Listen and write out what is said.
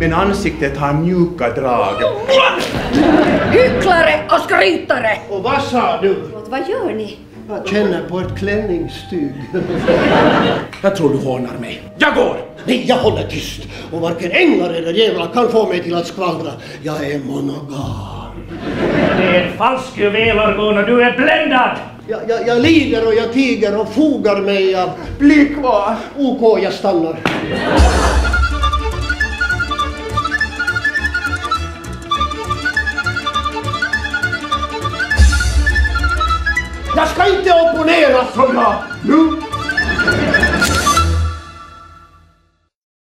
men ansiktet har mjuka drag. Hycklare och skrytare! Och vad sa du? Vad gör ni? Jag känner på ett klänningsstyg. Jag tror du hånar mig. Jag går! Nej, jag håller tyst. Och varken änglar eller djävlar kan få mig till att skvallra. Jag är monogam. Det är en falsk juvelergon och du är bländad! Jag, jag, jag lider och jag tiger och fogar mig. Jag... Bli kvar! OK, jag stannar. Jag ska inte opponera sådana